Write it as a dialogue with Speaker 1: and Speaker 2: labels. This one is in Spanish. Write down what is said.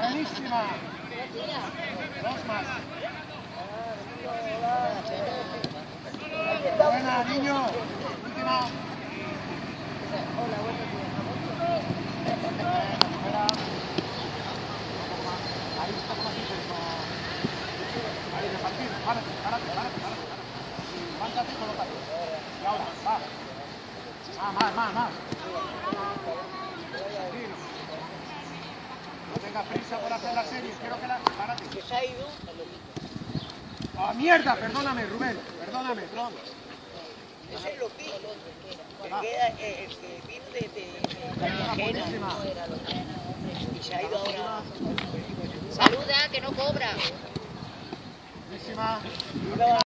Speaker 1: Buenísima. Dos más. Buena, niño. Última. Ahí. Ahí. Párate, párate, y colócate. Y ahora, va. Más, más, más, más. No tengas prisa por hacer la serie. Quiero que la... Párate.
Speaker 2: Que se ha ido.
Speaker 1: ¡Ah, mierda! Perdóname, Rubén. Perdóname, perdón.
Speaker 2: Ese es lo que el que era, el que vino de, de, de Cartagena
Speaker 1: buenísima.
Speaker 2: y se ha ido ahora. Saluda, que no cobra.
Speaker 1: Buenísima.